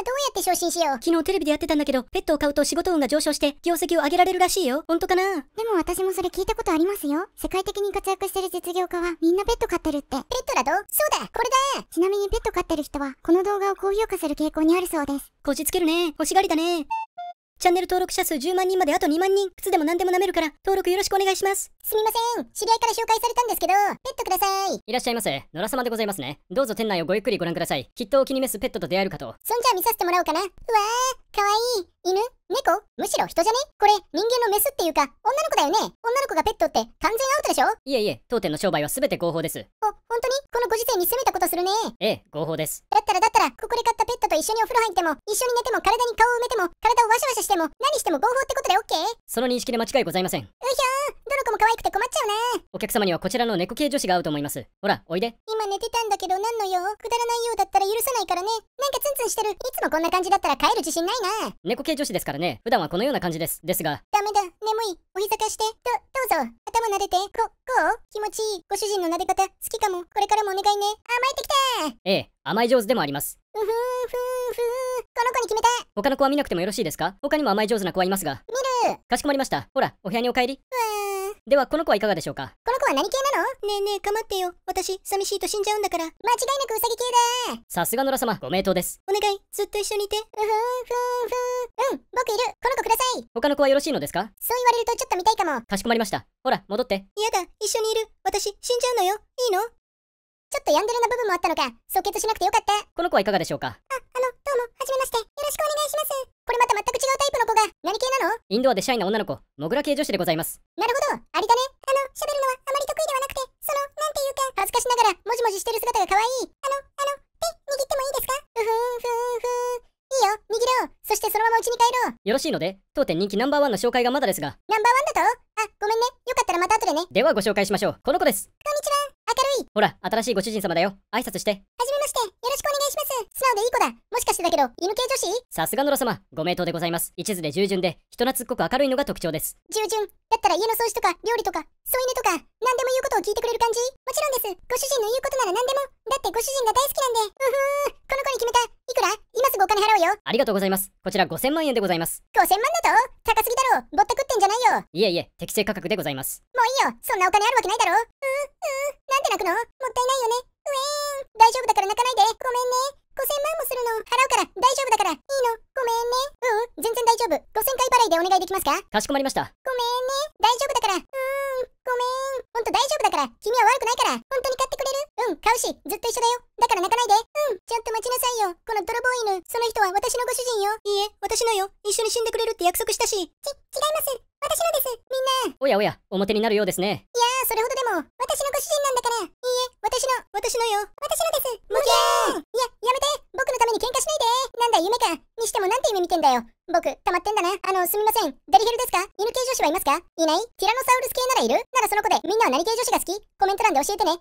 はどうやって昇進しよう？昨日テレビでやってたんだけど、ペットを飼うと仕事運が上昇して、業績を上げられるらしいよ。ほんとかな？でも私もそれ聞いたことありますよ。世界的に活躍してる実業家はみんなペット飼ってるって。ペットだと？そうだこれだちなみにペット飼ってる人はこの動画を高評価する傾向にあるそうです。こじつけるね。欲しがりだね。チャンネル登録者数10万人まであと2万人。靴でも何でも舐めるから、登録よろしくお願いします。すみません。知り合いから紹介されたんですけど、ペットください。いらっしゃいませ。野良様でございますね。どうぞ店内をごゆっくりご覧ください。きっとお気に召すペットと出会えるかと。そんじゃあ見させてもらおうかな。うわー、かわいい。犬猫むしろ人じゃねこれ、人間のメスっていうか、女の子だよね。女の子がペットって完全アウトでしょ？いえいえ、当店の商売はすべて合法です。お、本当に？ご時世に攻めたことするね。ええ、合法です。だったらだったら、ここで買ったペットと一緒にお風呂入っても、一緒に寝ても、体に顔を埋めても、体をワシャワシャしても、何しても合法ってことでオッケー？うひその認識で間違いございません。ょー、どの子も可愛くて困っちゃうな。お客様にはこちらの猫系女子が合うと思います。ほら、おいで。今寝てたんだけど何の用くだらないようだったら許さないからね。なんかツンツンしてる。いつもこんな感じだったら帰る自信ないな。猫系女子ですからね。普段はこのような感じです。ですが、ダメだ。眠い。お膝貸して。ど、どうぞ。頭撫でて。こ、こちいい。ご主人の撫で方。好きかも。これからもお願いね。甘えてきたええ、甘い上手でもあります。うふーふーふー。この子に決めた。他の子は見なくてもよろしいですか？他にも甘い上手な子はいますが。見る。かしこまりました。ほら、お部屋にお帰り。うわー。では、この子はいかがでしょうか？この子は何系なの？ねえねえ、かまってよ。私、寂しいと死んじゃうんだから。間違いなくウサギ系だ。さすが野良様、ご名答です。お願い、ずっと一緒にいて。うふーふーふー。うん、僕いる。この子ください。他の子はよろしいのですか？そう言われるとちょっと見たいかも。かしこまりました。ほら、戻って。やだ、一緒にいる。私、死んじゃうのよ。いいの？ちょっとヤンデレな部分もあったのか。即決しなくてよかった。この子はいかがでしょうか？あの、どうも、はじめまして。よろしくお願いします。これまた全く違うタイプの子が、何系なの？インドアでシャイな女の子、モグラ系女子でございます。なるほど、ありだね。あの、喋るのはあまり得意ではなくて、その、なんていうか、恥ずかしながら、もじもじしてる姿が可愛い。あの、あの、手、握そしてそのまま家に帰ろう。よろしいので、当店人気ナンバーワンの紹介がまだですが、ナンバーワンだと？あ、ごめんね。よかったらまた後でね。こんにではご紹介しましょう。この子です。ちは。明るい。ほら、新しいご主人様だよ。挨拶して。はじめまして。よろしくお願いします。素直でいい子だ。もしかしてだけど、犬系女子？さすが野良様、ご名答でございます。一途で従順で、人懐っこく明るいのが特徴です。従順。だったら家の掃除とか、料理とか、添い寝とか、何でも言うことを聞いてくれる感じ？もちろんです。ご主人の言うことなら何でも。だってご主人が大好きなんで。うふー。よ。ありがとうございます。こちら5000万円でございます。5000万だと？高すぎだろ。ぼったくってんじゃないよ。いえいえ、適正価格でございます。もういいよ。そんなお金あるわけないだろ。うー、うー。なんで泣くの？もったいないよね。うえーん。大丈夫だから泣かないで。ごめんね。5000万もするの。払うから。大丈夫だから。いいの。ごめんね。ううん。全然大丈夫。5000回払いでお願いできますか？かしこまりました。ごめんね。大丈夫だから。うーん。ごめん。ほんと大丈夫だから。君は悪くないから。本当に買ってくれる？うん。買うし。ずっと一緒だよ。だから泣かないで。待ちなさいよ。この泥棒犬。その人は私のご主人よ。いいえ、私のよ。一緒に死んでくれるって約束したし。ち、違います。私のです。みんな。おやおや、表になるようですね。いやー、それほどでも、私のご主人なんだから。いいえ、私の、私のよ。私のです。むぎゃーいや、やめて僕のために喧嘩しないでなんだ、夢か。にしてもなんて夢見てんだよ。僕、溜まってんだな。あの、すみません。デリヘルですか？犬系女子はいますか？いない？ティラノサウルス系ならいる？ならその子で、みんなは何系女子が好き？コメント欄で教えてね。